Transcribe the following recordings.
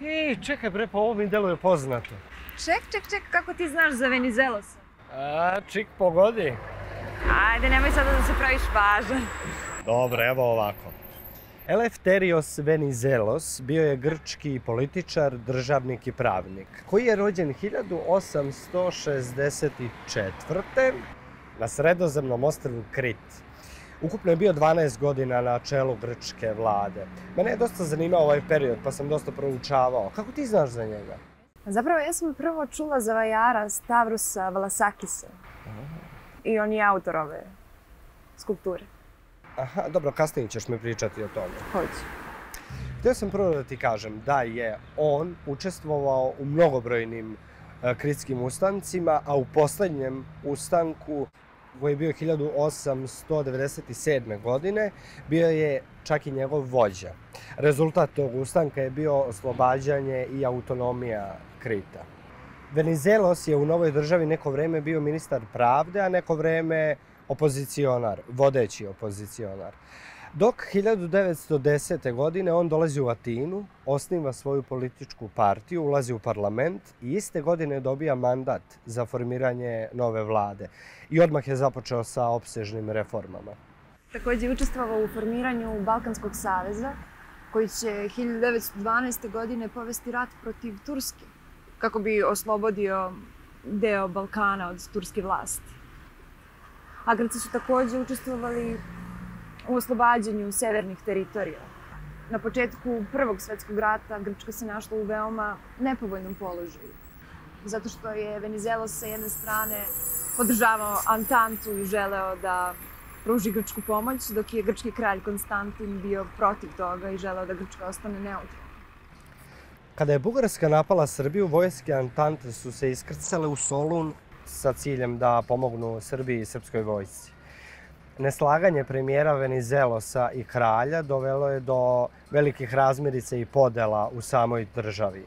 Ej, čekaj bre, pa ovo mi deluje poznato. Ček, ček, ček, kako ti znaš za Venizelosa? A, čik pogodi. Ajde, nemoj sada da se praviš važan. Dobro, evo ovako. Eleftherios Venizelos bio je grčki političar, državnik i pravnik, koji je rođen 1864. na sredozemnom ostrvu Krit. Ukupno je bio 12 godina na čelu grčke vlade. Mene je dosta zanimao ovaj period, pa sam dosta proučavao. Kako ti znaš za njega? Zapravo, ja sam prvo čula za vajara Stavrosa Valasakisa. I on je autor ove skulpture. Aha, dobro, kasnije ćeš mi pričati o tome. Hoću. Htio sam prvo da ti kažem da je on učestvovao u mnogobrojnim e, kritskim ustancima, a u poslednjem ustanku koji je bio 1897. godine, bio je čak i njegov vođa. Rezultat tog ustanka je bio oslobađanje i autonomija Krita. Venizelos je u novoj državi neko vreme bio ministar pravde, a neko vreme opozicionar, vodeći opozicionar. Dok 1910. godine on dolazi u Atinu, osniva svoju političku partiju, ulazi u parlament i iste godine dobija mandat za formiranje nove vlade. I odmah je započeo sa opsežnim reformama. Takođe je učestvovao u formiranju Balkanskog saveza, koji će 1912. godine povesti rat protiv Turske, kako bi oslobodio deo Balkana od turske vlasti. A Grci su takođe učestvovali u oslobađanju severnih teritorija. Na početku Prvog svetskog rata Grčka se našla u veoma nepovoljnom položaju. Zato što je Venizelos sa jedne strane podržavao Antantu i želeo da pruži grčku pomoć, dok je grčki kralj Konstantin bio protiv toga i želeo da Grčka ostane neutralna. Kada je Bugarska napala Srbiju, vojske Antante su se iskrcale u Solun sa ciljem da pomognu Srbiji i srpskoj vojsci. Neslaganje premijera Venizelosa i kralja dovelo je do velikih razmirica i podela u samoj državi.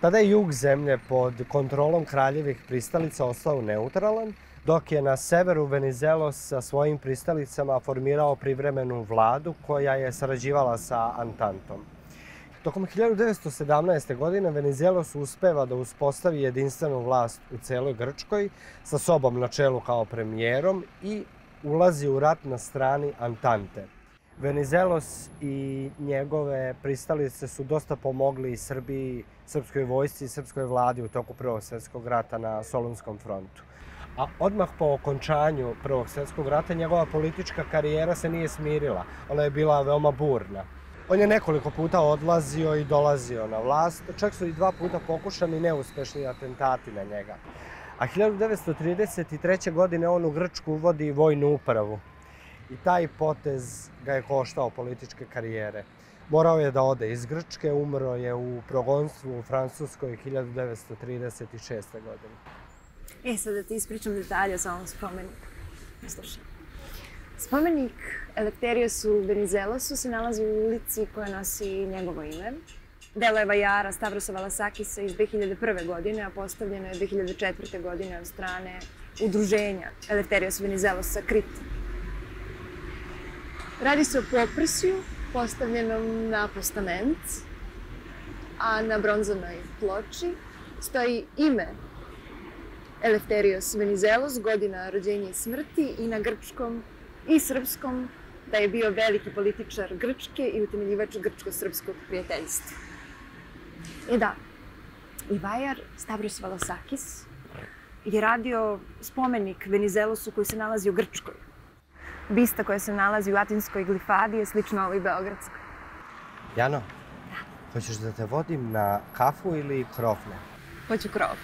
Tada je jug zemlje pod kontrolom kraljevih pristalica ostao neutralan, dok je na severu Venizelos sa svojim pristalicama formirao privremenu vladu koja je sarađivala sa Antantom. Tokom 1917. godine Venizelos uspeva da uspostavi jedinstvenu vlast u celoj Grčkoj, sa sobom na čelu kao premijerom i ulazi u rat na strani Antante. Venizelos i njegove pristalice su dosta pomogli Srbiji, srpskoj vojsci i srpskoj vladi u toku Prvog svetskog rata na Solunskom frontu. A odmah po okončanju Prvog svetskog rata njegova politička karijera se nije smirila. Ona je bila veoma burna. On je nekoliko puta odlazio i dolazio na vlast, čak su i dva puta pokušani neuspešni atentati na njega. A 1933. godine on u Grčku uvodi vojnu upravu. I taj potez ga je koštao političke karijere. Morao je da ode iz Grčke, umro je u progonstvu u Francuskoj 1936. godine. E, sad da ti ispričam detalje sa ovom spomeniku. Slušaj. Spomenik Elefteriosu Venizelosu se nalazi u ulici koja nosi njegovo ime. Delo je vajara Stavrosa Valasakisa iz 2001. godine, a postavljeno je 2004. godine od strane udruženja Elefterios Venizelos sa Krita. Radi se o poprsju postavljenom na postament, a na bronzanoj ploči stoji ime Elefterios Venizelos, godina rođenja i smrti i na grčkom i srpskom da je bio veliki političar Grčke i utemeljivač grčko-srpskog prijateljstva. E da, i vajar Stavros Valasakis je radio spomenik Venizelosu koji se nalazi u Grčkoj. Bista koja se nalazi u Atinskoj glifadi je slična ovoj Beogradskoj. Jano, hoćeš da te vodim na kafu ili krofne? Hoću krov.